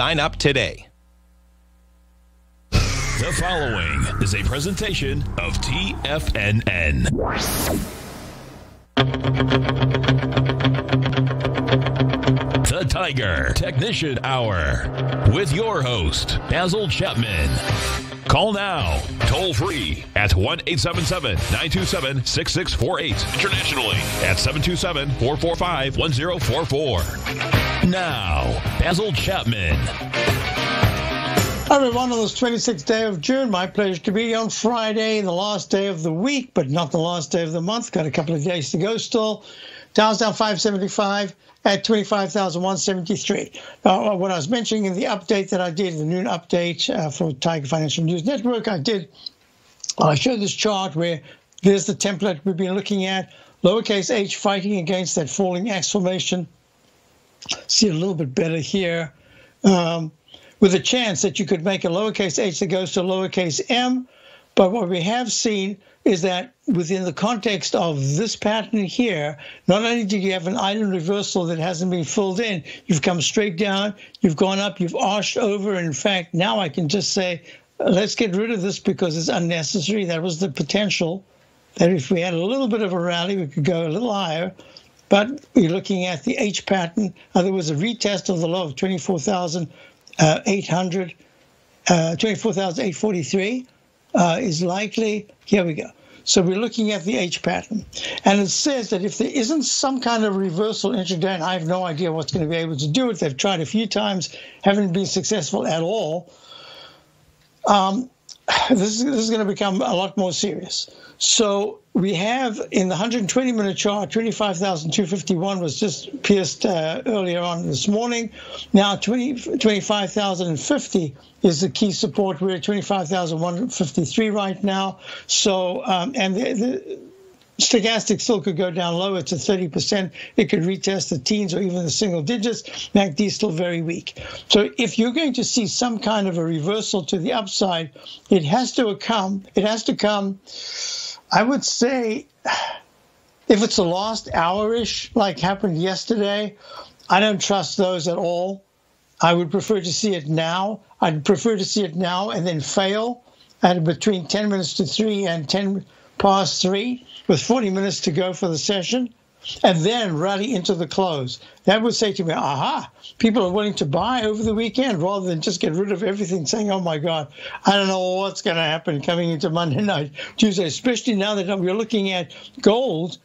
Sign up today. The following is a presentation of TFNN. Tiger Technician Hour with your host, Basil Chapman. Call now, toll free at 1 877 927 6648. Internationally at 727 445 1044. Now, Basil Chapman. Everyone, on this 26th day of June, my pleasure to be on Friday, the last day of the week, but not the last day of the month. Got a couple of days to go still. Dow's down 575 at 25,173. Uh, what I was mentioning in the update that I did, the noon update uh, for Tiger Financial News Network, I did, I showed this chart where there's the template we've been looking at, lowercase h fighting against that falling axe formation. See a little bit better here. Um, with a chance that you could make a lowercase h that goes to lowercase m. But what we have seen is that within the context of this pattern here, not only did you have an island reversal that hasn't been filled in, you've come straight down, you've gone up, you've arched over. In fact, now I can just say, let's get rid of this because it's unnecessary. That was the potential that if we had a little bit of a rally, we could go a little higher. But we're looking at the H pattern. Uh, there was a retest of the low of 24,800, uh, 24,843 uh, is likely. Here we go. So we're looking at the H pattern. And it says that if there isn't some kind of reversal intraday, and I have no idea what's going to be able to do it, they've tried a few times, haven't been successful at all. Um, this is, this is going to become a lot more serious. So we have in the 120 minute chart, 25,251 was just pierced uh, earlier on this morning. Now 20, 25,050 is the key support. We're at 25,153 right now. So, um, and the, the stochastic still could go down lower to 30%. It could retest the teens or even the single digits. MACD is still very weak. So if you're going to see some kind of a reversal to the upside, it has to come. It has to come. I would say if it's a lost hour-ish, like happened yesterday, I don't trust those at all. I would prefer to see it now. I'd prefer to see it now and then fail at between 10 minutes to 3 and 10 past 3 with 40 minutes to go for the session and then rally into the close. That would say to me, aha, people are willing to buy over the weekend rather than just get rid of everything, saying, oh my God, I don't know what's going to happen coming into Monday night, Tuesday, especially now that we're looking at gold.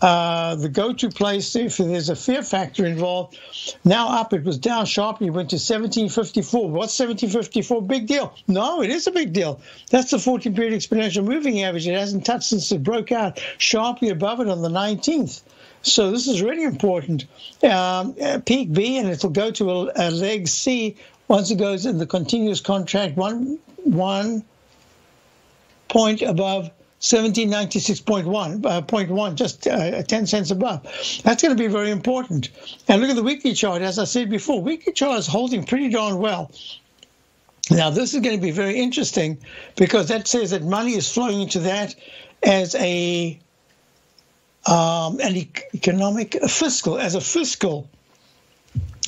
Uh, the go-to place if there's a fear factor involved. Now up, it was down sharply, went to 1754. What's 1754? Big deal. No, it is a big deal. That's the 14-period exponential moving average. It hasn't touched since it broke out sharply above it on the 19th. So this is really important. Um, peak B, and it'll go to a, a, leg C once it goes in the continuous contract, one one point above 1796.1, uh, 0.1, just uh, 10 cents above. That's going to be very important. And look at the weekly chart. As I said before, weekly chart is holding pretty darn well. Now, this is going to be very interesting because that says that money is flowing into that as a um, an economic, a fiscal, as a fiscal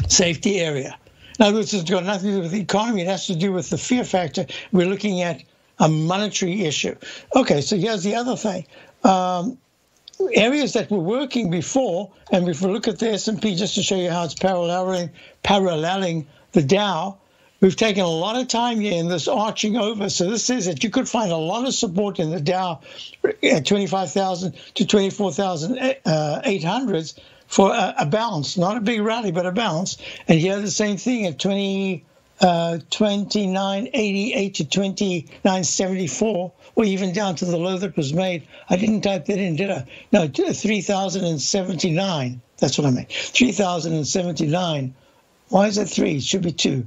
safety area. Other words, it's got nothing to do with the economy. It has to do with the fear factor. We're looking at a monetary issue. Okay, so here's the other thing. Um, areas that were working before, and if we look at the S&P just to show you how it's paralleling, paralleling the Dow, We've taken a lot of time here in this arching over. So this says that you could find a lot of support in the Dow at 25,000 to 24,800s for a, a, bounce, not a big rally, but a bounce. And here the same thing at 20, uh, 2988 to 2974, or even down to the low that was made. I didn't type that in, did I? No, 3079. That's what I meant. 3079. Why is it three? It should be two.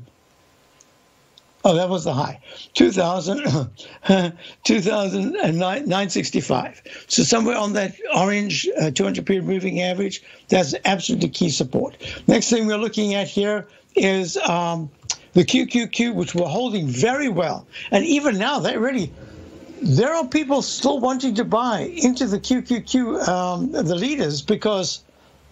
Oh, that was the high. 2000, 965. So somewhere on that orange uh, 200 period moving average, that's absolutely key support. Next thing we're looking at here is um, the QQQ, which we're holding very well. And even now, they really, there are people still wanting to buy into the QQQ, um, the leaders, because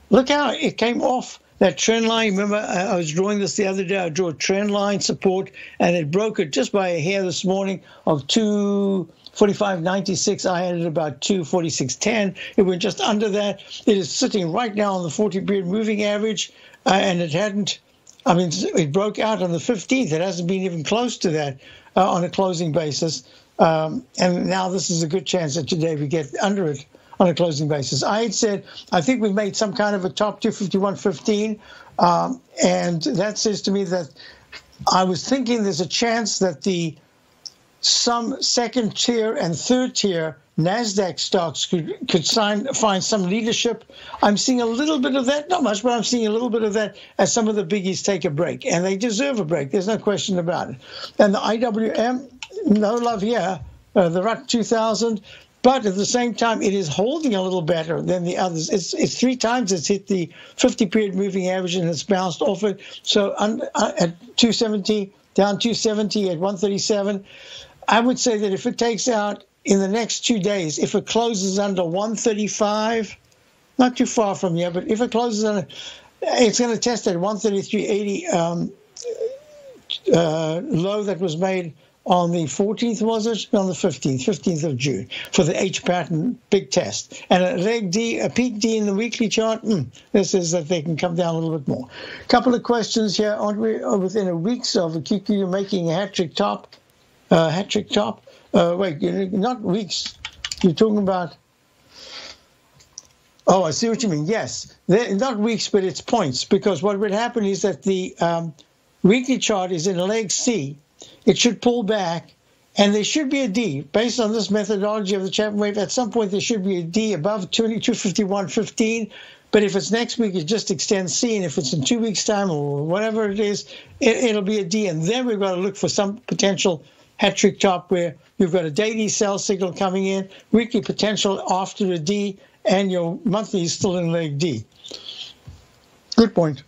look how it came off that trend line. Remember, I, was drawing this the other day. I drew a trend line support, and it broke it just by a hair this morning of two. 45.96. I had it about 246.10. It went just under that. It is sitting right now on the 40 period moving average, uh, and it hadn't. I mean, it broke out on the 15th. It hasn't been even close to that uh, on a closing basis. Um, and now this is a good chance that today we get under it on a closing basis. I had said I think we made some kind of a top 251.15, um, and that says to me that I was thinking there's a chance that the some second tier and third tier Nasdaq stocks could could sign, find some leadership. I'm seeing a little bit of that, not much, but I'm seeing a little bit of that as some of the biggies take a break, and they deserve a break. There's no question about it. And the IWM, no love here. Uh, the RUT 2000, but at the same time, it is holding a little better than the others. It's, it's three times it's hit the 50 period moving average and it's bounced off it. So uh, at 270, down 270 at 137. I would say that if it takes out in the next two days, if it closes under 135, not too far from here, but if it closes under, it's going to test at 133.80 um, uh, low that was made on the 14th, was it? On the 15th, 15th of June, for the H pattern big test. And a leg D, a peak D in the weekly chart, mm, this is that they can come down a little bit more. Couple of questions here. Aren't we within a week of a QQ making a hat trick top? Uh, hat trick top? Uh, wait, not weeks. You're talking about. Oh, I see what you mean. Yes, They're not weeks, but it's points. Because what would happen is that the um, weekly chart is in leg C it should pull back, and there should be a D. Based on this methodology of the Chapman wave, at some point there should be a D above 2251.15. But if it's next week, it just extends C. And if it's in two weeks' time or whatever it is, it, will be a D. And then we've got to look for some potential hat trick top where you've got a daily sell signal coming in, weekly potential after a D, and your monthly is still in leg D. Good point.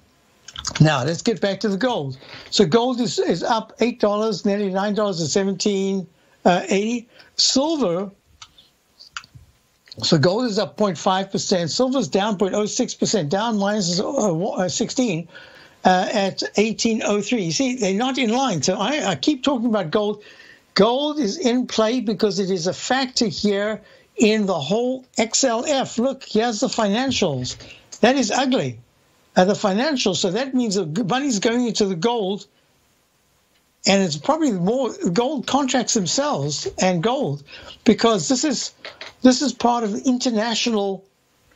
Now let's get back to the gold. So gold is, is up eight dollars, nearly nine dollars and seventeen uh, eighty. Silver. So gold is up 0.5 percent. Silver is down 0.06 percent, down minus uh, uh 16 uh, at 1803. You see, they're not in line. So I, I keep talking about gold. Gold is in play because it is a factor here in the whole XLF. Look, here's the financials. That is ugly uh, the financials. So that means the money's going into the gold, and it's probably more gold contracts themselves and gold, because this is this is part of international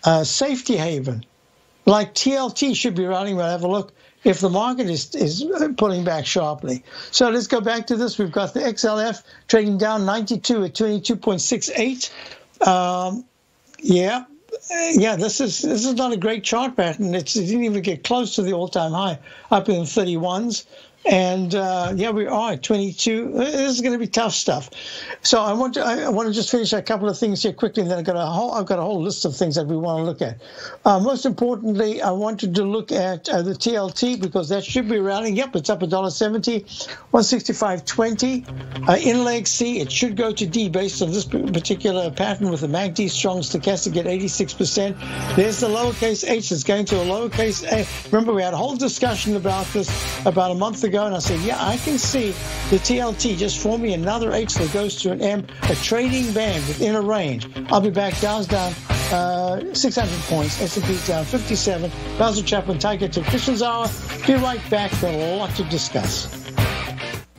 uh, safety haven. Like TLT should be running. We'll have a look if the market is is pulling back sharply. So let's go back to this. We've got the XLF trading down 92 at 22.68. Um, yeah, yeah, this is this is not a great chart pattern. It's, it didn't even get close to the all-time high, up in the 31s. And uh, yeah, we are at 22. This is going to be tough stuff. So I want to I want to just finish a couple of things here quickly, and then I've got a whole I've got a whole list of things that we want to look at. Uh, most importantly, I wanted to look at uh, the TLT because that should be rallying. Yep, it's up a dollar seventy, 165.20. Uh, in leg C, it should go to D based on this particular pattern with the MACD strong stochastic at 86%. There's the lowercase h. It's going to a lowercase a. Remember, we had a whole discussion about this about a month ago ago, and I said, yeah, I can see the TLT just forming another H that goes to an M, a trading band within a range. I'll be back. Dow's down uh, 600 points. S&P's down 57. Basil Chapman, Tiger Technicians Hour. Be right back. Got a lot to discuss.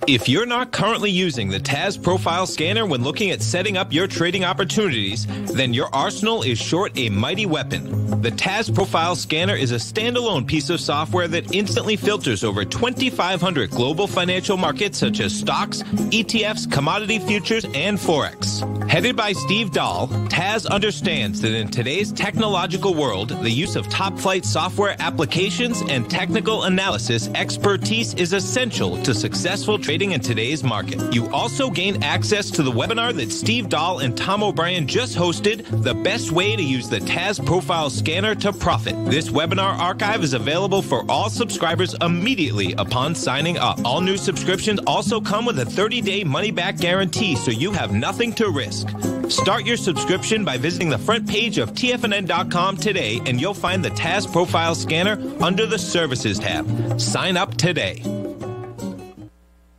If you're not currently using the TAS Profile Scanner when looking at setting up your trading opportunities, then your arsenal is short a mighty weapon. The TAS Profile Scanner is a standalone piece of software that instantly filters over 2,500 global financial markets such as stocks, ETFs, commodity futures, and Forex. Headed by Steve Dahl, TAS understands that in today's technological world, the use of top flight software applications and technical analysis expertise is essential to successful trading trading in today's market. You also gain access to the webinar that Steve Dahl and Tom O'Brien just hosted, The Best Way to Use the TAS Profile Scanner to Profit. This webinar archive is available for all subscribers immediately upon signing up. All new subscriptions also come with a 30-day money-back guarantee, so you have nothing to risk. Start your subscription by visiting the front page of TFNN.com today, and you'll find the TAS Profile Scanner under the Services tab. Sign up today.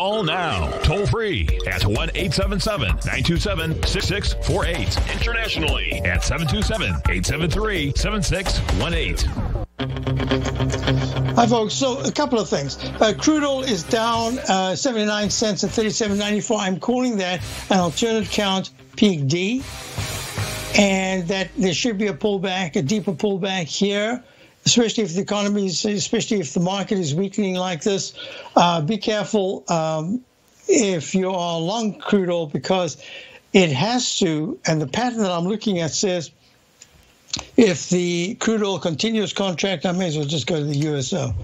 Call now, toll free at 1 877 927 6648. Internationally at 727 873 7618. Hi, folks. So, a couple of things. Uh, crude oil is down uh, 79 cents at 37.94. I'm calling that an alternate count peak D, and that there should be a pullback, a deeper pullback here especially if the economy is, especially if the market is weakening like this. Uh, be careful um, if you are long crude oil because it has to, and the pattern that I'm looking at says if the crude oil continuous contract, I may as well just go to the USO.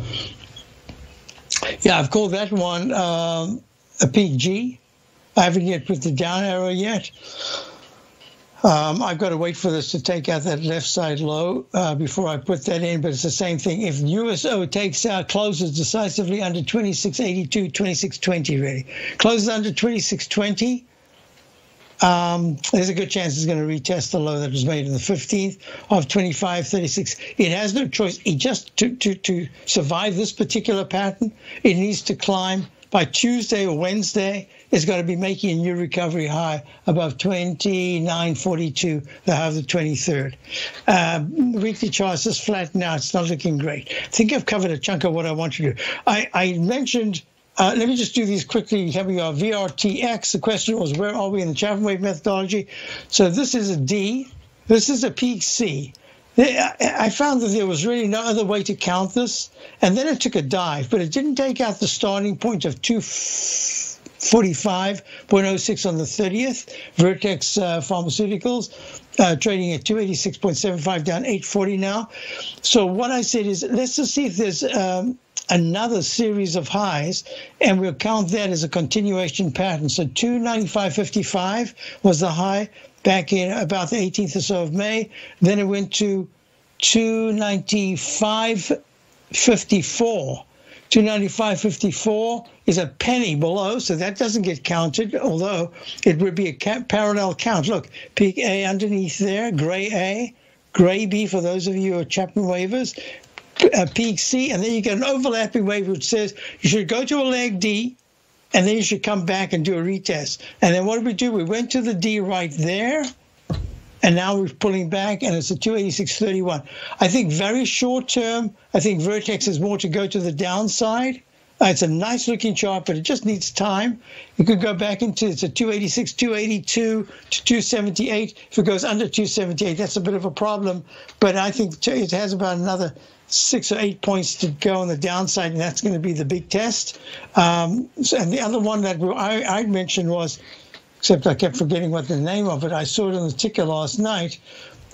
Yeah, I've called that one um, a peak G. I haven't yet put the down arrow yet. Um, I've got to wait for this to take out that left side low uh, before I put that in, but it's the same thing. If USO takes out, closes decisively under 2682, 2620 really, closes under 2620, um, there's a good chance it's going to retest the low that was made on the 15th of 2536. It has no choice. It just to, to, to survive this particular pattern, it needs to climb by Tuesday or Wednesday, it's going to be making a new recovery high above 29.42, the high of the 23rd. Um, the weekly chart is flat now. It's not looking great. I think I've covered a chunk of what I want to do. I, I mentioned uh, let me just do these quickly. Here we are, VRTX. The question was, where are we in the Chapman wave methodology? So this is a D. This is a peak C. I found that there was really no other way to count this. And then it took a dive, but it didn't take out the starting point of 245.06 on the 30th. Vertex uh, Pharmaceuticals uh, trading at 286.75, down 840 now. So what I said is let's just see if there's. Um, another series of highs, and we'll count that as a continuation pattern. So 295.55 was the high back in about the 18th or so of May. Then it went to 295.54. 295.54 is a penny below, so that doesn't get counted, although it would be a parallel count. Look, peak A underneath there, gray A, gray B for those of you who are Chapman wavers, uh, peak C, and then you get an overlapping wave which says you should go to a leg D, and then you should come back and do a retest. And then what did we do? We went to the D right there, and now we're pulling back, and it's a 286.31. I think very short term, I think Vertex is more to go to the downside. Uh, it's a nice looking chart, but it just needs time. You could go back into it's a 286, 282 to 278. If it goes under 278, that's a bit of a problem. But I think it has about another six or eight points to go on the downside, and that's going to be the big test. Um, so, and the other one that I, I mentioned was, except I kept forgetting what the name of it. I saw it on the ticker last night.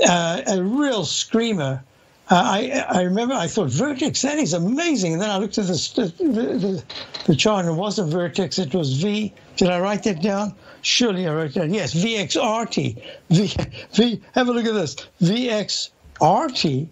Uh, a real screamer uh, I, I remember I thought Vertex, that is amazing. And then I looked at the, the, the, the chart and it wasn't Vertex, it was V. Did I write that down? Surely I wrote down. Yes, VXRT. V, v, have a look at this. VXRT,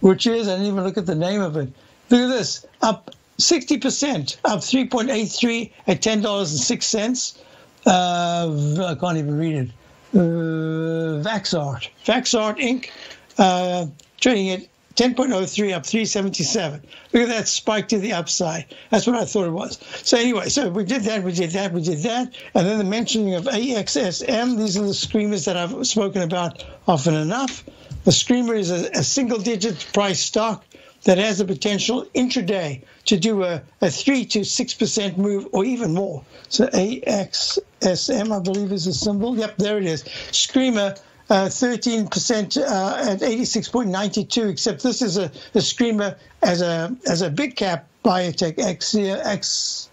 which is, I didn't even look at the name of it. Look at this, up 60%, up 3.83 at $10.06. Uh, I can't even read it. Uh, Vaxart. Vaxart Inc. Uh, trading at 10.03 up 377. Look at that spike to the upside. That's what I thought it was. So anyway, so we did that, we did that, we did that. And then the mentioning of AXSM, these are the screamers that I've spoken about often enough. The screamer is a, a single digit price stock that has the potential intraday to do a, a 3 to 6% move or even more. So AXSM, I believe, is a symbol. Yep, there it is. Screamer 13% uh, uh, at 86.92, except this is a, a screamer as a as a big cap biotech, X,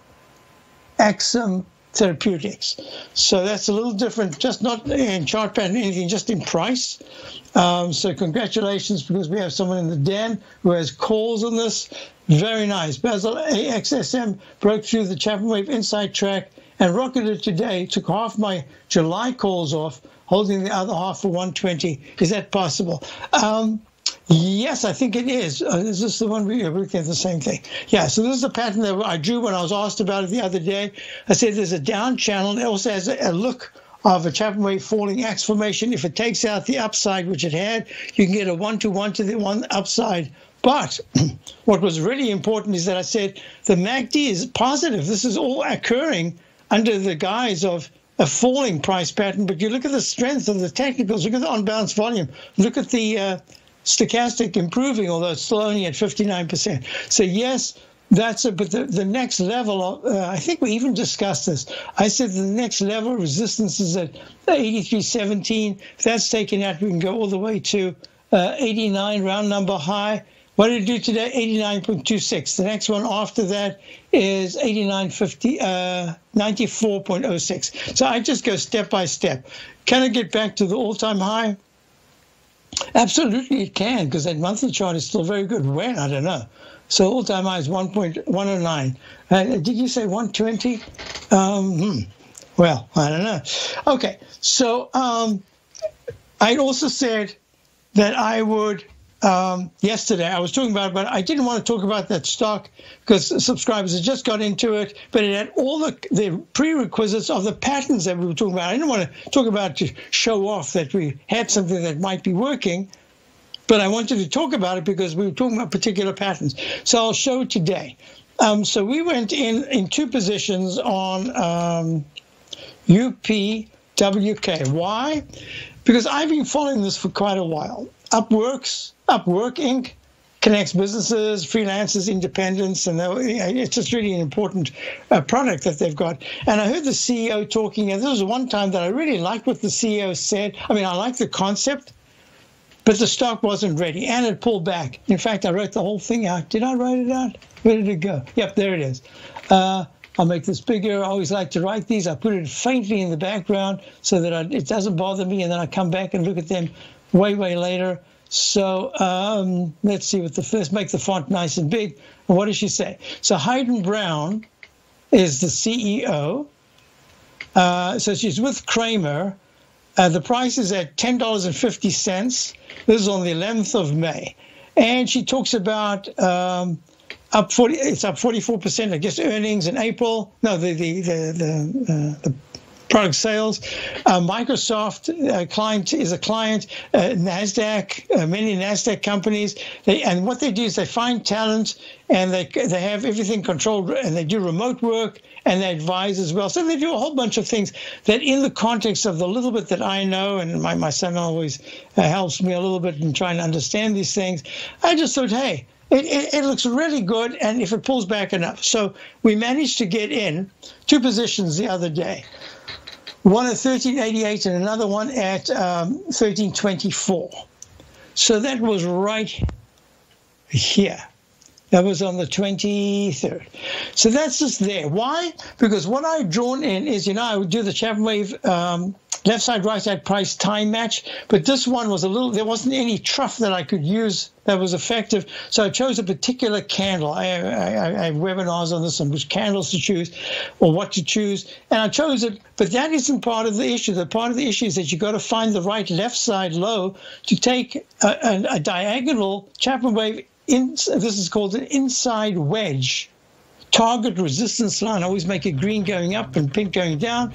Axsome Therapeutics. So that's a little different, just not in chart pattern, anything, just in price. Um, so congratulations, because we have someone in the den who has calls on this. Very nice. Basil AXSM broke through the Chapman Wave inside track and rocketed today, took half my July calls off holding the other half for 120. Is that possible? Um, Yes, I think it is. Uh, is this the one we are looking at the same thing? Yeah, so this is the pattern that I drew when I was asked about it the other day. I said there's a down channel. It also has a, a look of a Chapman wave falling X formation. If it takes out the upside, which it had, you can get a one to one to the one upside. But what was really important is that I said the MACD is positive. This is all occurring under the guise of a falling price pattern, but you look at the strength of the technicals, look at the on-balance volume, look at the uh, stochastic improving, although it's still only at 59%. So yes, that's it. But the, the next level, uh, I think we even discussed this. I said the next level resistance is at 83.17. If that's taken out, we can go all the way to uh, 89 round number high. What did it do today? 89.26. The next one after that is 89.50, uh, 94.06. So I just go step by step. Can it get back to the all-time high? Absolutely, it can because that monthly chart is still very good. When I don't know. So all-time high is 1.109. Uh, did you say 120? Um, hmm. Well, I don't know. Okay, so um, I also said that I would um, yesterday. I was talking about it, but I didn't want to talk about that stock because subscribers had just got into it, but it had all the, the prerequisites of the patterns that we were talking about. I didn't want to talk about to show off that we had something that might be working, but I wanted to talk about it because we were talking about particular patterns. So I'll show today. Um, so we went in in two positions on um, UPWK. Why? Because I've been following this for quite a while. Upworks Upwork Inc. connects businesses, freelancers, independents, and it's just really an important uh, product that they've got. And I heard the CEO talking, and this was one time that I really liked what the CEO said. I mean, I like the concept, but the stock wasn't ready, and it pulled back. In fact, I wrote the whole thing out. Did I write it out? Where did it go? Yep, there it is. Uh, I'll make this bigger. I always like to write these. I put it faintly in the background so that I, it doesn't bother me, and then I come back and look at them way, way later. So um, let's see what the let's make the font nice and big. What does she say? So Hayden Brown is the CEO. Uh, so she's with Cramer. Uh, the price is at ten dollars and fifty cents. This is on the 11th of May, and she talks about um, up 40. It's up 44 percent. I guess earnings in April. No, the the the the, uh, the product sales. Uh, Microsoft uh, client is a client. Uh, Nasdaq, uh, many Nasdaq companies, they, and what they do is they find talent and they they have everything controlled, and they do remote work and they advise as well. So they do a whole bunch of things that, in the context of the little bit that I know, and my my son always uh, helps me a little bit in trying to understand these things. I just thought, hey it, it, it, looks really good, and if it pulls back enough. So we managed to get in two positions the other day one at 1388 and another one at um, 1324. So that was right here. That was on the 23rd. So that's just there. Why? Because what I've drawn in is, you know, I would do the Chapman wave um, left side, right side price time match, but this one was a little, there wasn't any trough that I could use that was effective. So I chose a particular candle. I, I, I have webinars on this on which candles to choose or what to choose. And I chose it, but that isn't part of the issue. The part of the issue is that you've got to find the right left side low to take a, a, a diagonal Chapman wave in, this is called an inside wedge target resistance line. I always make it green going up and pink going down.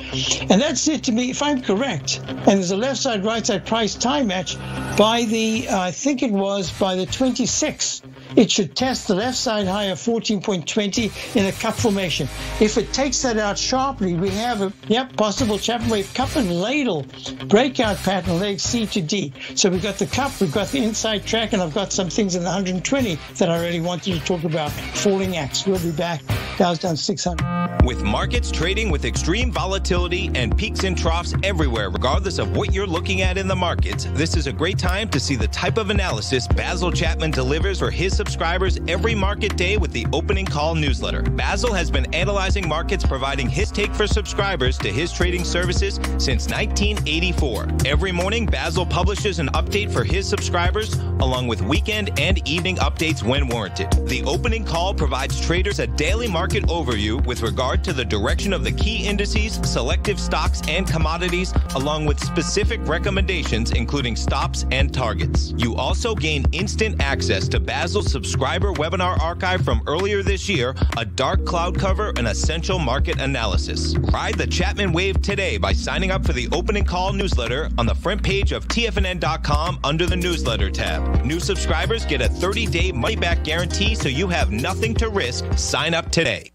And that's it to me, if I'm correct. And there's a left side, right side price time match by the, uh, I think it was by the 26th. It should test the left side high of 14.20 in a cup formation. If it takes that out sharply, we have a yep possible Chapman wave cup and ladle breakout pattern leg C to D. So we've got the cup, we've got the inside track, and I've got some things in the 120 that I really wanted to talk about. Falling axe. We'll be back. Dow's down 600. With markets trading with extreme volatility and peaks and troughs everywhere, regardless of what you're looking at in the markets, this is a great time to see the type of analysis Basil Chapman delivers for his subscribers every market day with the opening call newsletter. Basil has been analyzing markets, providing his take for subscribers to his trading services since 1984. Every morning, Basil publishes an update for his subscribers, along with weekend and evening updates when warranted. The opening call provides traders a daily market overview with regard to the direction of the key indices, selective stocks, and commodities, along with specific recommendations, including stops and targets. You also gain instant access to Basil's subscriber webinar archive from earlier this year, a dark cloud cover, and essential market analysis. Ride the Chapman wave today by signing up for the opening call newsletter on the front page of TFNN.com under the newsletter tab. New subscribers get a 30 day money back guarantee so you have nothing to risk. Sign up today.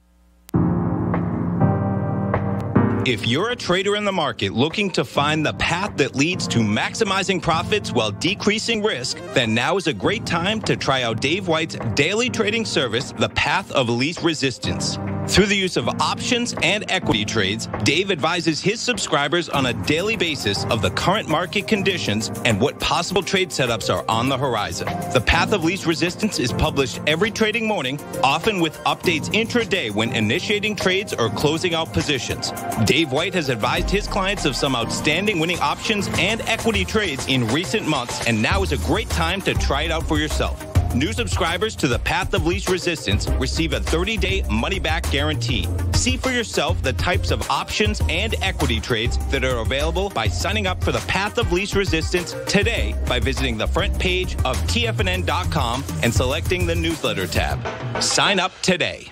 If you're a trader in the market looking to find the path that leads to maximizing profits while decreasing risk, then now is a great time to try out Dave White's daily trading service, The Path of Least Resistance. Through the use of options and equity trades, Dave advises his subscribers on a daily basis of the current market conditions and what possible trade setups are on the horizon. The Path of Least Resistance is published every trading morning, often with updates intraday when initiating trades or closing out positions. Dave White has advised his clients of some outstanding winning options and equity trades in recent months, and now is a great time to try it out for yourself. New subscribers to the Path of Least Resistance receive a 30 day money back guarantee. See for yourself the types of options and equity trades that are available by signing up for the Path of Least Resistance today by visiting the front page of TFNN.com and selecting the newsletter tab. Sign up today.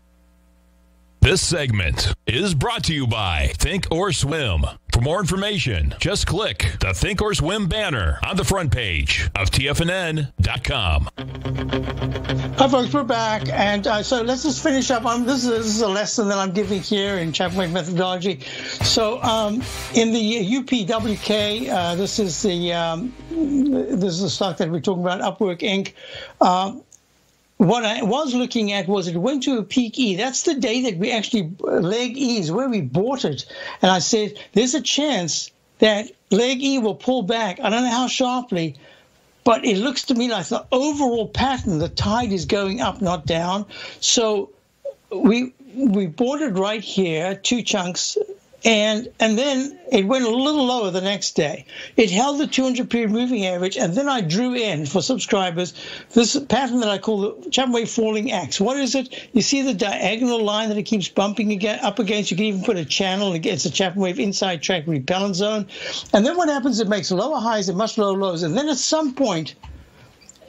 This segment is brought to you by Think or Swim. For more information, just click the Think or Swim banner on the front page of TFNN.com. Hi, folks, we're back. And uh, so let's just finish up. Um, this, is, this is a lesson that I'm giving here in Chapman methodology. So um, in the UPWK, uh, this is the um, this is the stock that we're talking about, Upwork Inc. Uh, what I was looking at was it went to a peak E. That's the day that we actually uh, leg E is where we bought it. And I said, there's a chance that leg E will pull back. I don't know how sharply, but it looks to me like the overall pattern, the tide is going up, not down. So we we bought it right here, two chunks, and and then it went a little lower the next day. It held the 200 period moving average, and then I drew in for subscribers this pattern that I call the Chapman wave falling axe. What is it? You see the diagonal line that it keeps bumping again up against. You can even put a channel against the Chapman wave inside track repellent zone, and then what happens? It makes lower highs and much lower lows, and then at some point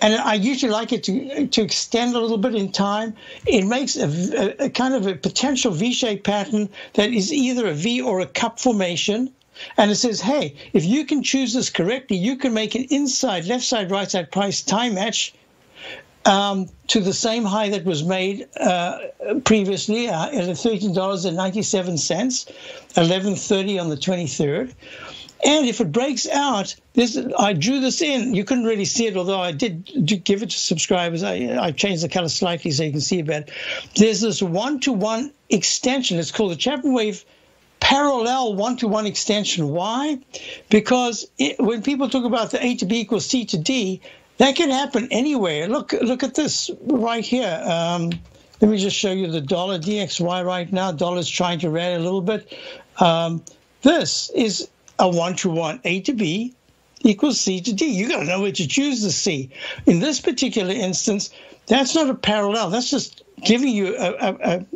and I usually like it to to extend a little bit in time. It makes a, a, a kind of a potential V-shaped pattern that is either a V or a cup formation. And it says, hey, if you can choose this correctly, you can make an inside, left side, right side price time match um, to the same high that was made uh, previously uh, at $13.97, 11.30 on the 23rd. And if it breaks out, this I drew this in. You couldn't really see it, although I did give it to subscribers. I, I changed the color slightly so you can see it better. There's this one-to-one extension. It's called the Chapman Wave parallel one-to-one extension. Why? Because it, when people talk about the A to B equals C to D, that can happen anywhere. Look, look at this right here. Um, let me just show you the dollar DXY right now. Dollar's trying to rally a little bit. Um, this is a one to one, A to B equals C to D. You got to know where to choose the C. In this particular instance, that's not a parallel. That's just giving you a, a,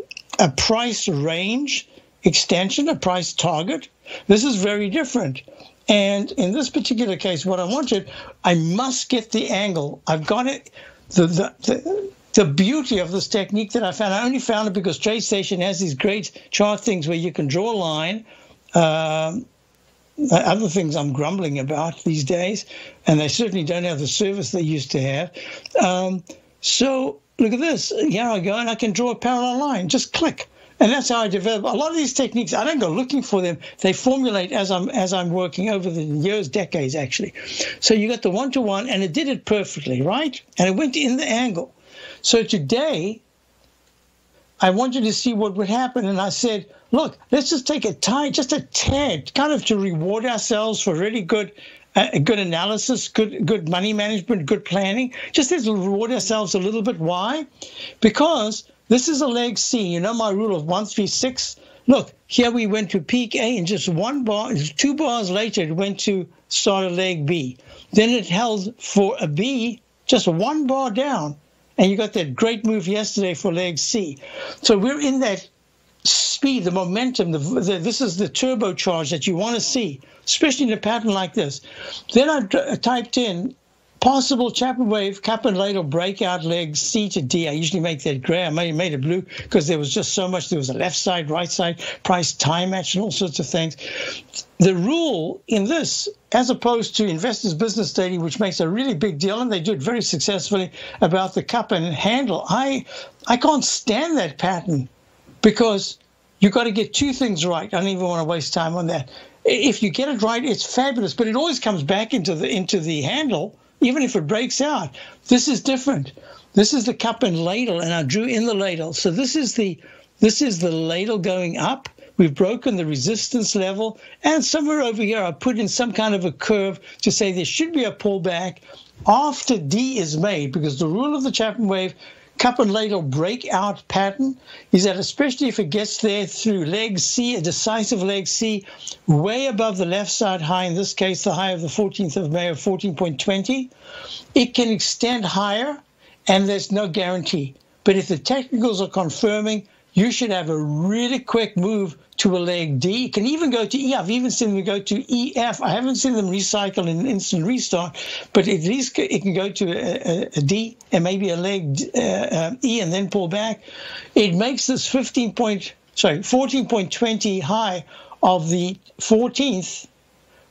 a price range extension, a price target. This is very different. And in this particular case, what I wanted, I must get the angle. I've got it. The, the, the, the beauty of this technique that I found, I only found it because TradeStation has these great chart things where you can draw a line. Um, other things I'm grumbling about these days, and they certainly don't have the service they used to have. Um, so look at this. Here I go, and I can draw a parallel line. Just click. And that's how I develop a lot of these techniques. I don't go looking for them; they formulate as I'm as I'm working over the years, decades actually. So you got the one to one, and it did it perfectly, right? And it went in the angle. So today, I wanted to see what would happen, and I said, look, let's just take a time, just a tad, kind of to reward ourselves for really good. Uh, good analysis, good good money management, good planning. Just let's reward ourselves a little bit. Why? Because this is a leg C. You know my rule of one three six. Look, here we went to peak A, and just one bar, two bars later, it went to start a leg B. Then it held for a B, just one bar down, and you got that great move yesterday for leg C. So we're in that speed, the momentum, the, the, this is the turbocharge that you want to see, especially in a pattern like this. Then I typed in possible Chapman wave, cup and ladle breakout leg C to D. I usually make that gray. I made it blue because there was just so much. There was a left side, right side, price time match, and all sorts of things. The rule in this, as opposed to Investors Business Daily, which makes a really big deal, and they do it very successfully about the cup and handle, I I can't stand that pattern because you've got to get two things right. I don't even want to waste time on that. If you get it right, it's fabulous, but it always comes back into the into the handle, even if it breaks out. This is different. This is the cup and ladle, and I drew in the ladle. So this is the this is the ladle going up. We've broken the resistance level, and somewhere over here I put in some kind of a curve to say there should be a pullback after D is made, because the rule of the Chapman wave cup and ladle breakout pattern is that especially if it gets there through leg C, a decisive leg C, way above the left side high, in this case the high of the 14th of May of 14.20, it can extend higher and there's no guarantee. But if the technicals are confirming you should have a really quick move to a leg D. You can even go to E. I've even seen them go to EF. I haven't seen them recycle in an instant restart, but at least it can go to a, a D and maybe a leg uh, uh, E and then pull back. It makes this 15 point, sorry, 14.20 high of the 14th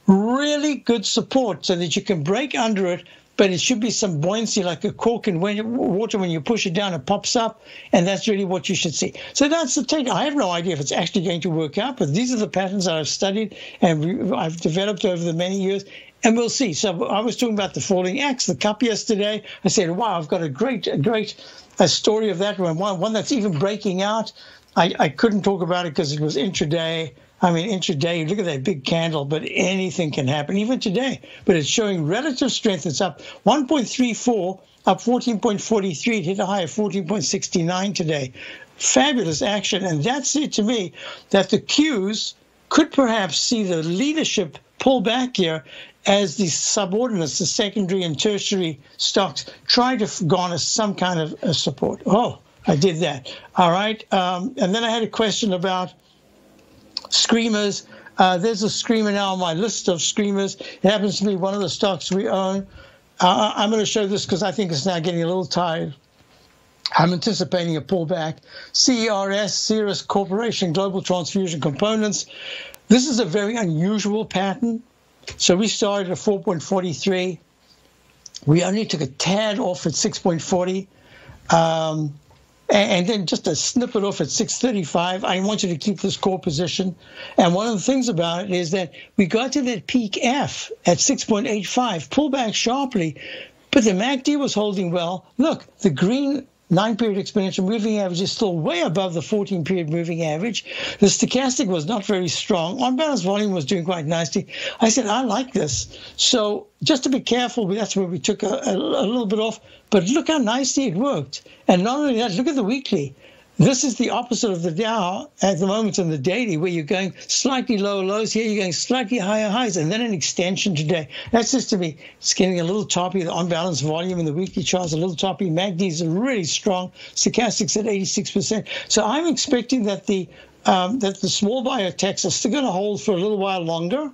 really good support so that you can break under it but it should be some buoyancy like a cork in water when you push it down it pops up and that's really what you should see so that's the take i have no idea if it's actually going to work out but these are the patterns that i've studied and i've developed over the many years and we'll see. So I was talking about the falling axe, the cup yesterday. I said, wow, I've got a great, a great a story of that one, one that's even breaking out. I, I couldn't talk about it because it was intraday. I mean, intraday, look at that big candle, but anything can happen, even today. But it's showing relative strength. It's up 1.34, up 14.43. It hit a high of 14.69 today. Fabulous action. And that's it to me that the Qs could perhaps see the leadership pull back here as the subordinates, the secondary and tertiary stocks, try to garner some kind of uh, support. Oh, I did that. All right. Um, and then I had a question about screamers. Uh, there's a screamer now on my list of screamers. It happens to be one of the stocks we own. Uh, I'm going to show this because I think it's now getting a little tired. I'm anticipating a pullback. CERS, Cerus Corporation, Global Transfusion Components. This is a very unusual pattern. So we started at 4.43. We only took a tad off at 6.40. Um, and then just a snippet off at 635. I want you to keep this core position. And one of the things about it is that we got to that peak F at 6.85, pull back sharply, but the MACD was holding well. Look, the green nine period exponential moving average is still way above the 14 period moving average. The stochastic was not very strong. On balance volume was doing quite nicely. I said, I like this. So just to be careful, that's where we took a, a, a little bit off. But look how nicely it worked. And not only that, look at the weekly. This is the opposite of the Dow at the moment in the daily, where you're going slightly lower lows. Here you're going slightly higher highs, and then an extension today. That's just to me. It's getting a little toppy. The on-balance volume in the weekly charts a little toppy. MACD's are really strong. Stochastics at 86%. So I'm expecting that the um, that the small biotechs are still going to hold for a little while longer.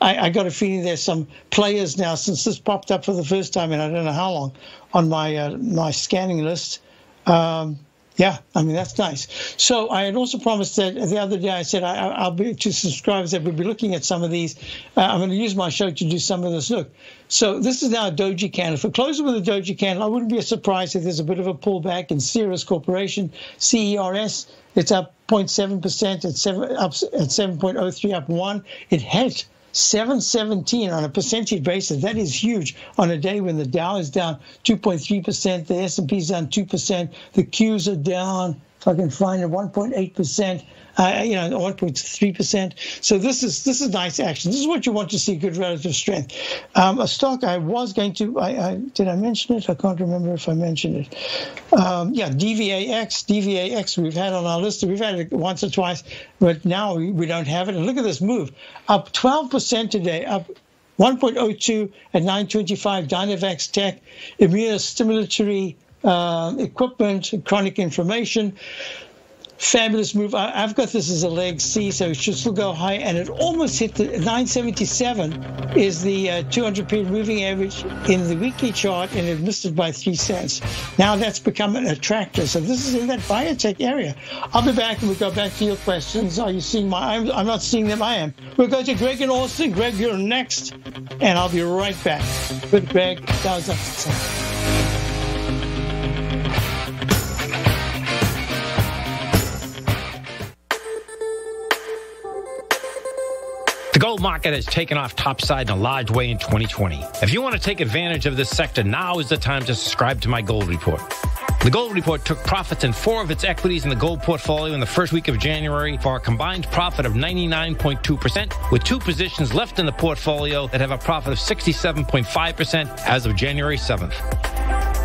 I, I, got a feeling there's some players now since this popped up for the first time in I don't know how long on my uh, my scanning list. Um, yeah, I mean that's nice. So I had also promised that the other day I said I, will be to subscribers that we'll be looking at some of these. Uh, I'm going to use my show to do some of this. Look, so this is now a doji candle. If it closes with a doji candle, I wouldn't be surprised if there's a bit of a pullback in Cerus Corporation, CERS. It's up 0.7 percent at seven up at 7.03 up one. It hit 717 on a percentage basis. That is huge on a day when the Dow is down 2.3%, the S&P is down 2%, the Qs are down, can find it, 1.8% uh, you know, 1.3%. So this is this is nice action. This is what you want to see: good relative strength. Um, a stock I was going to, I, I, did I mention it? I can't remember if I mentioned it. Um, yeah, DVAX, DVAX. We've had on our list. We've had it once or twice, but now we, we don't have it. And look at this move, up 12% today, up 1.02 at 925 Dynavax Tech, immunostimulatory uh, equipment, chronic inflammation fabulous move. I, have got this as a leg C, so it should still go high, and it almost hit the 977 is the uh, 200 period moving average in the weekly chart, and it missed it by three cents. Now that's become an attractor. So this is in that biotech area. I'll be back, and we'll go back to your questions. Are you seeing my? I'm, I'm not seeing them. I am. We'll go to Greg and Austin. Greg, you're next, and I'll be right back with Greg. Dows The gold market has taken off topside in a large way in 2020. If you want to take advantage of this sector, now is the time to subscribe to my gold report. The Gold Report took profits in four of its equities in the gold portfolio in the first week of January for a combined profit of 99.2%, with two positions left in the portfolio that have a profit of 67.5% as of January 7th.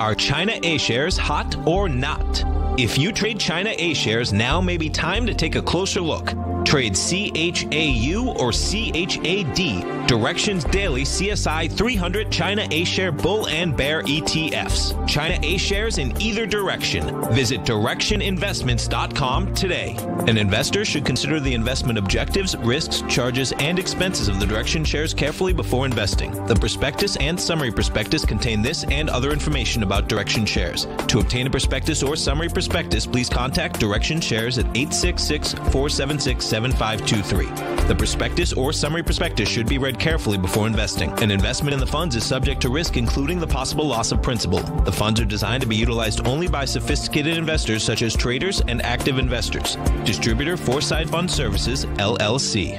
Are China A shares hot or not? If you trade China A shares, now may be time to take a closer look. Trade CHAU or CHAD Directions Daily CSI 300 China A Share Bull and Bear ETFs. China A Shares in either direction. Visit direxioninvestments.com today. An investor should consider the investment objectives, risks, charges, and expenses of the Direxion shares carefully before investing. The prospectus and summary prospectus contain this and other information about Direxion shares. To obtain a prospectus or summary prospectus, please contact Direxion Shares at 866 476 7523. The prospectus or summary prospectus should be read carefully before investing. An investment in the funds is subject to risk, including the possible loss of principal. The funds are designed to be utilized only by sophisticated investors such as traders and active investors. Distributor Foreside Fund Services, LLC.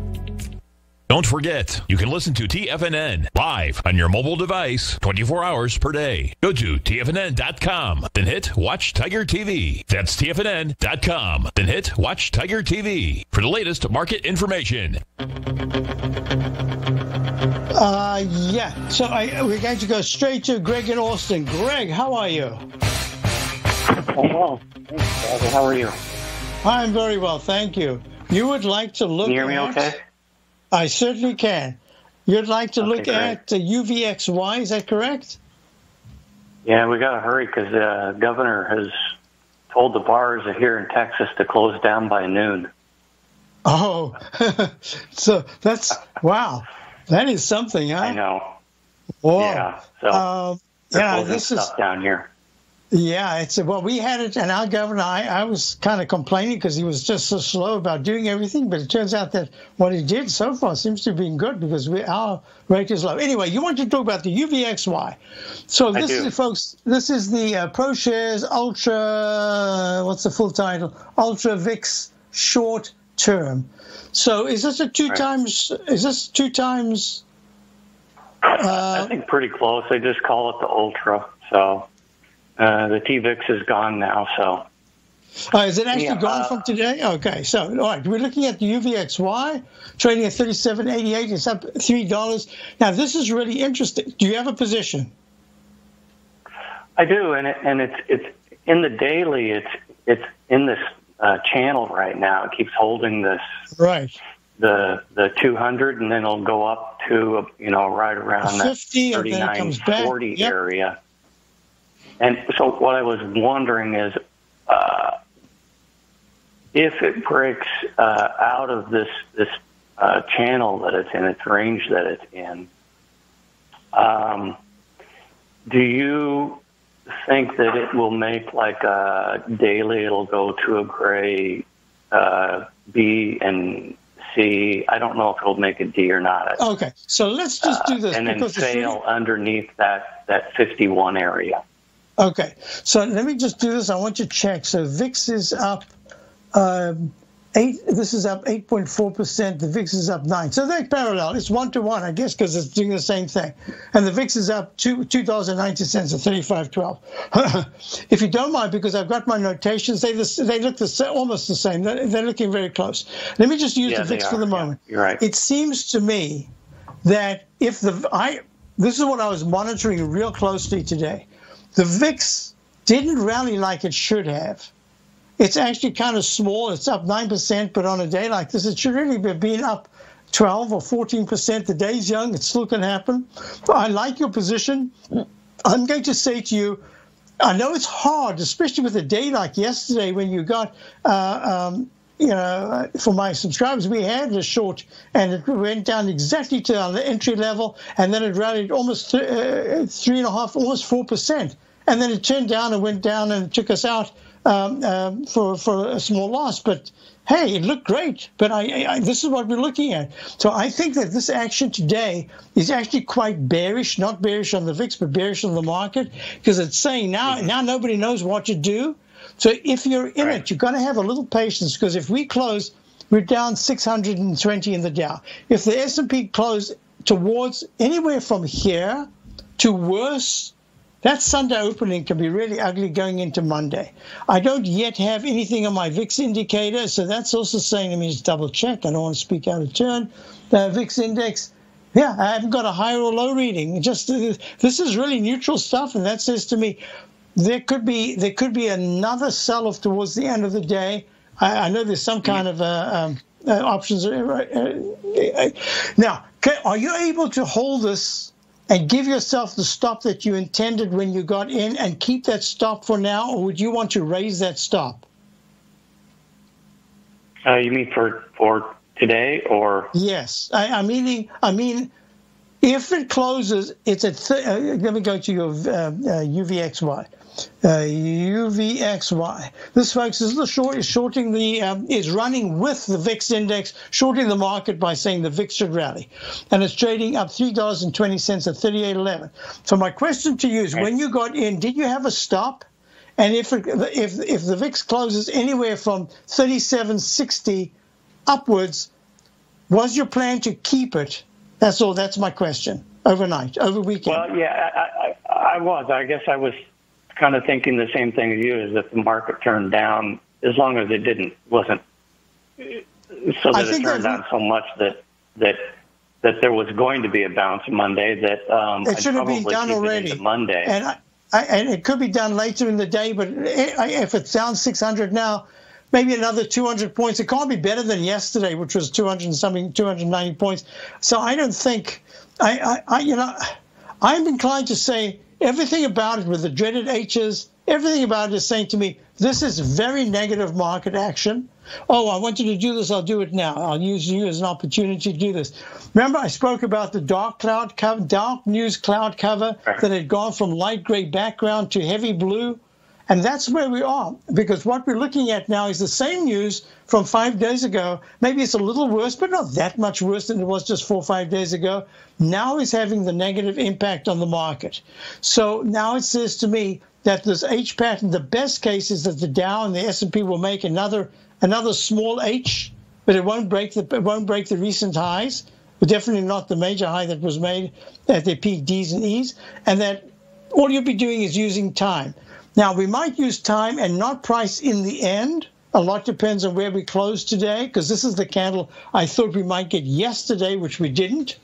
Don't forget, you can listen to TFNN live on your mobile device 24 hours per day. Go to TFNN.com, then hit Watch Tiger TV. That's TFNN.com, then hit Watch Tiger TV for the latest market information. Uh, yeah. So I, we're going to go straight to Greg in Austin. Greg, how are you? Oh, well. Thanks, How are you? I'm very well, thank you. You would like to look Can you hear me at, okay? I certainly can. You'd like to Okay, look great. at the UVXY, is that correct? Yeah, we got to hurry because the uh, governor has told the bars here in Texas to close down by noon. Oh, so that's wow. That is something, huh? I know. Whoa. Yeah. So Um, yeah, this is down here. Yeah, it's well, we had it, and our governor, I, I was kind of complaining because he was just so slow about doing everything. But it turns out that what he did so far seems to have been good because we, our rate is low. Anyway, you want to talk about the UVXY? So I this is, folks, this is the uh, ProShares Ultra. What's the full title? Ultra VIX Short Term. So is this a two Right. times? Is this two times? I Uh, think pretty close. They just call it the Ultra. So uh, the TVIX is gone now. So Oh, is it actually Yeah, gone uh, from today? Okay, so all right, we're looking at the UVXY trading at thirty-seven eighty-eight. It's up three dollars. Now this is really interesting. Do you have a position? I do, and it, and it's it's in the daily. It's it's in this uh, channel right now. It keeps holding this Right, the the 200, and then it'll go up to you know right around that 50, and then it comes back. 40 Yep. area. And so what I was wondering is, uh, if it breaks uh, out of this this uh, channel that it's in, its range that it's in, um, do you think that it will make like a daily? It'll go to a gray uh, B and C. I don't know if it'll make a D or not. Okay, so let's just do this Uh, and then because it's really- fail underneath that that 51 area. Okay, so let me just do this. I want you to check. So VIX is up um, eight. This is up eight point four percent. The VIX is up nine. So they're parallel. It's one to one, I guess, because it's doing the same thing. And the VIX is up two two dollars and ninety cents at thirty five twelve. if you don't mind, because I've got my notations, they they look the almost the same. They're, they're looking very close. Let me just use Yeah, the VIX for the are. Yeah, moment. you're right. It seems to me that if the I this is what I was monitoring real closely today. The VIX didn't rally like it should have. It's actually kind of small. It's up nine percent, but on a day like this, it should really be being up twelve or fourteen percent. The day's young; it still can happen. I like your position. I'm going to say to you, I know it's hard, especially with a day like yesterday when you got, uh, um, you know, for my subscribers, we had a short and it went down exactly to the entry level, and then it rallied almost th- uh, three and a half, almost four percent, and then it turned down and went down and took us out um, um, for for a small loss, but hey, it looked great, but I, I, this is what we're looking at. So I think that this action today is actually quite bearish, not bearish on the VIX, but bearish on the market, because it's saying now, mm-hmm. now nobody knows what to do. So if you're in right. it, you've got to have a little patience, because if we close, we're down 620 in the Dow. If the S&P close towards anywhere from here to worse that Sunday opening can be really ugly going into Monday. I don't yet have anything on my VIX indicator, so that's also saying to me to double check. I don't want to speak out of turn. The VIX index, yeah, I haven't got a high or low reading. Just this is really neutral stuff, and that says to me there could be there could be another sell-off towards the end of the day. I, I know there's some kind of uh, um, uh, options. Uh, uh, now, are you able to hold this? and give yourself the stop that you intended when you got in and keep that stop for now, or would you want to raise that stop? Uh, you mean for for today or? Yes, I, I mean I mean if it closes, it's at. Th- uh, let me go to your uh, uh, UVXY uh, UVXY. This, folks, is the short is shorting the um, is running with the VIX index, shorting the market by saying the VIX should rally, and it's trading up three dollars and twenty cents at thirty eight eleven. So my question to you is, when you got in, did you have a stop? And if it, if if the VIX closes anywhere from thirty seven sixty upwards, was your plan to keep it? That's all. That's my question. Overnight, over weekend. Well, yeah, I, I, I was. I guess I was kind of thinking the same thing as you is that the market turned down as long as it didn't wasn't so that it turned down so much that that that there was going to be a bounce Monday that um, it should have been done already. Monday. And I, I, and it could be done later in the day but if it's down 600 now maybe another 200 points. It can't be better than yesterday which was 200 something 290 points. So I don't think I, I, I you know I'm inclined to say everything about it with the dreaded H's, everything about it is saying to me, this is very negative market action. Oh, I want you to do this. I'll do it now. I'll use you as an opportunity to do this. Remember, I spoke about the dark cloud cover, dark news cloud cover uh-huh. that had gone from light gray background to heavy blue. And that's where we are, because what we're looking at now is the same news from five days ago. Maybe it's a little worse, but not that much worse than it was just four or five days ago. Now is having the negative impact on the market. So now it says to me that this H pattern, the best case is that the Dow and the S&P will make another another small H, but it won't break the it won't break the recent highs. But definitely not the major high that was made at the peak D's and E's, and that all you'll be doing is using time. Now, we might use time and not price in the end. A lot depends on where we close today, because this is the candle I thought we might get yesterday, which we didn't.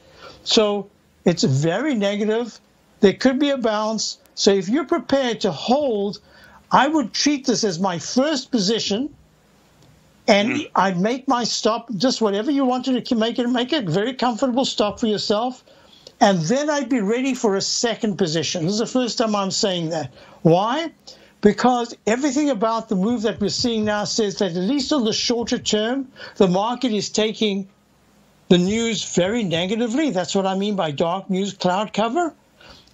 So it's very negative. There could be a bounce. So if you're prepared to hold, I would treat this as my first position, and mm. I'd make my stop just whatever you wanted to make it, make it a very comfortable stop for yourself. And then I'd be ready for a second position. This is the first time I'm saying that. Why? Because everything about the move that we're seeing now says that at least on the shorter term, the market is taking the news very negatively. That's what I mean by dark news cloud cover.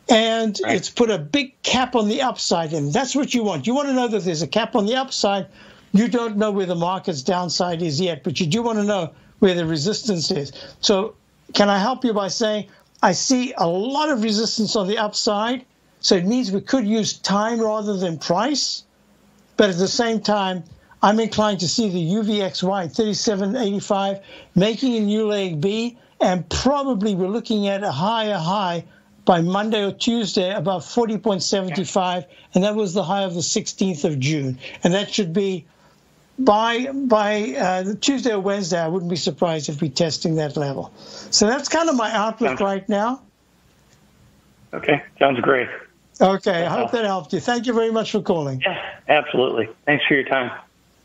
And right. it's put a big cap on the upside, and that's what you want. You want to know that there's a cap on the upside. You don't know where the market's downside is yet, but you do want to know where the resistance is. So, can I help you by saying I see a lot of resistance on the upside. So it means we could use time rather than price. But at the same time, I'm inclined to see the UVXY 3785 making a new leg B, and probably we're looking at a higher high by Monday or Tuesday, about 40.75, and that was the high of the 16th of June. And that should be by by uh, Tuesday or Wednesday, I wouldn't be surprised if we're testing that level. So that's kind of my outlook sounds, right now. Okay, sounds great. Okay, I hope that helped you. Thank you very much for calling. Yeah, absolutely. Thanks for your time.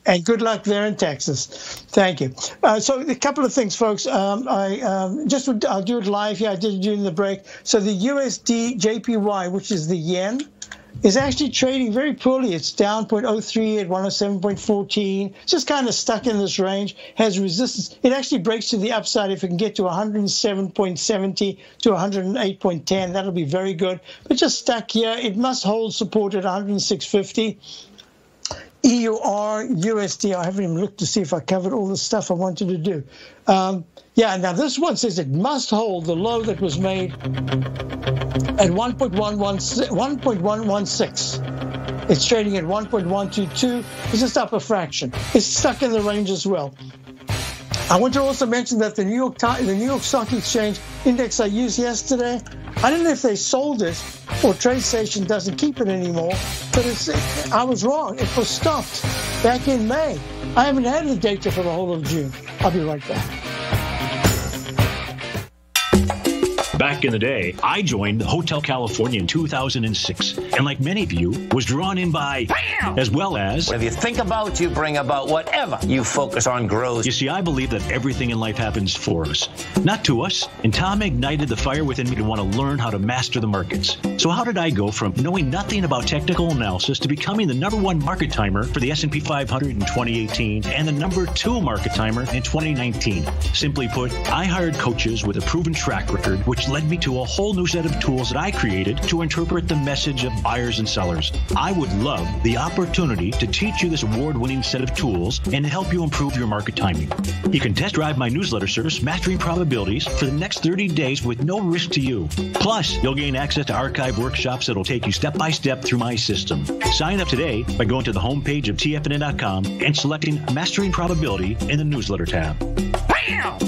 And good luck there in Texas. Thank you. Uh, so a couple of things, folks. Um, I um, just would, I'll do it live here. I did it during the break. So the USD JPY, which is the yen, is actually trading very poorly. It's down 0.03 at 107.14, just kind of stuck in this range, has resistance. It actually breaks to the upside if it can get to 107.70 to 108.10. That'll be very good. But just stuck here. It must hold support at 106.50. EUR, USD. I haven't even looked to see if I covered all the stuff I wanted to do. Um, yeah, now this one says it must hold the low that was made at 1.116. It's trading at 1.122. It's just up a fraction. It's stuck in the range as well. I want to also mention that the New York the New York Stock Exchange index I used yesterday, I don't know if they sold it or TradeStation doesn't keep it anymore, but I was wrong. It was stopped back in May. I haven't had the data for the whole of June. I'll be right back. Back in the day, I joined the Hotel California in 2006, and like many of you, was drawn in by, Bam! as well as. Whatever you think about, you bring about. Whatever you focus on grows. You see, I believe that everything in life happens for us, not to us. And Tom ignited the fire within me to want to learn how to master the markets. So how did I go from knowing nothing about technical analysis to becoming the number one market timer for the S&P 500 in 2018 and the number two market timer in 2019? Simply put, I hired coaches with a proven track record, which led me to a whole new set of tools that I created to interpret the message of buyers and sellers. I would love the opportunity to teach you this award winning set of tools and help you improve your market timing. You can test drive my newsletter service, Mastering Probabilities, for the next 30 days with no risk to you. Plus, you'll gain access to archive workshops that'll take you step by step through my system. Sign up today by going to the homepage of TFNN.com and selecting Mastering Probability in the newsletter tab. Bam!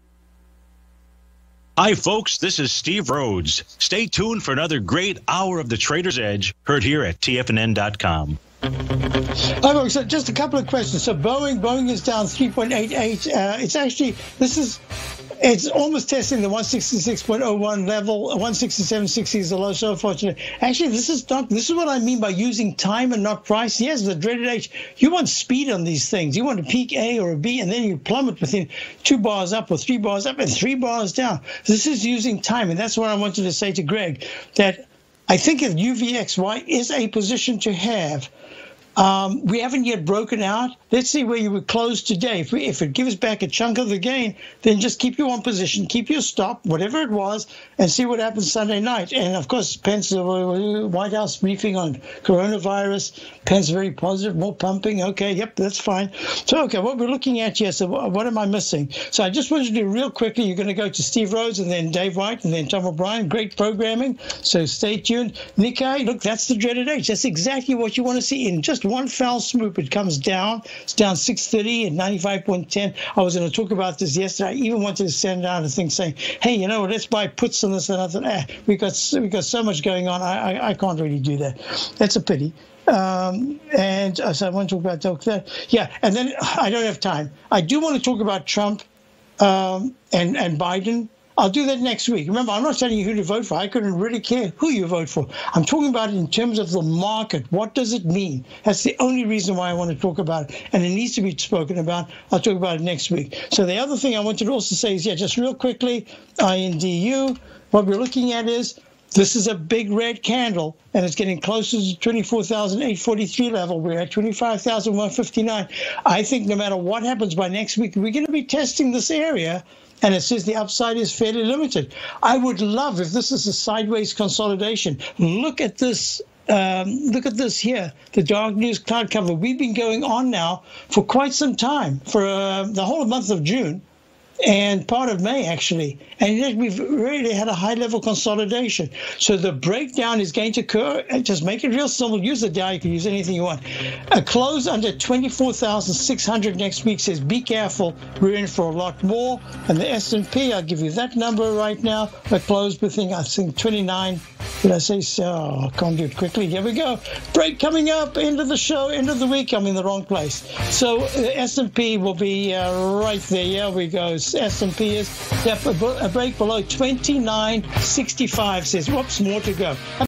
Hi, folks. This is Steve Rhodes. Stay tuned for another great hour of the Trader's Edge, heard here at TFNN.com. Hi, folks. Just a couple of questions. So Boeing, Boeing is down 3.88. Uh, it's actually this is it's almost testing the 166.01 level. 167.60 is the low. So fortunate. Actually, this is not. This is what I mean by using time and not price. Yes, the dreaded H. You want speed on these things. You want a peak A or a B, and then you plummet within two bars up or three bars up and three bars down. This is using time, and that's what I wanted to say to Greg. That I think if UVXY is a position to have Um, we haven't yet broken out. Let's see where you would close today. If, we, if it gives back a chunk of the gain, then just keep your one position, keep your stop, whatever it was, and see what happens Sunday night. And of course, Pence, uh, White House briefing on coronavirus. Pence very positive, more pumping. Okay, yep, that's fine. So, okay, what we're looking at here, so what am I missing? So I just wanted to do real quickly. You're going to go to Steve Rhodes and then Dave White and then Tom O'Brien. Great programming. So stay tuned. Nikkei, look, that's the dreaded H. That's exactly what you want to see in just one foul swoop. It comes down. It's down 630 and 95.10. I was going to talk about this yesterday. I even wanted to send out a thing saying, hey, you know, let's buy puts on this and I thought, eh, we got we got so much going on. I, I, I can't really do that. That's a pity. Um, and uh, so I want to talk about that. Yeah, and then I don't have time. I do want to talk about Trump um, and and Biden. I'll do that next week. Remember, I'm not telling you who to vote for. I couldn't really care who you vote for. I'm talking about it in terms of the market. What does it mean? That's the only reason why I want to talk about it. And it needs to be spoken about. I'll talk about it next week. So the other thing I wanted to also say is, yeah, just real quickly, INDU, what we're looking at is this is a big red candle, and it's getting closer to 24,843 level. We're at 25,159. I think no matter what happens by next week, we're going to be testing this area, and it says the upside is fairly limited. I would love if this is a sideways consolidation. Look at this um, look at this here, the dark news cloud cover. We've been going on now for quite some time, for uh, the whole month of June and part of May actually. And yet we've really had a high level consolidation. So the breakdown is going to occur. Just make it real simple. Use the Dow. You can use anything you want. A close under 24,600 next week says be careful. We're in for a lot more. And the S&P, I'll give you that number right now. A close within, I think, 29. Did I say so? Oh, I can't do it quickly. Here we go. Break coming up. End of the show. End of the week. I'm in the wrong place. So the S&P will be uh, right there. Here we go. S&P is a uh, break below 29.65 says, whoops, more to go.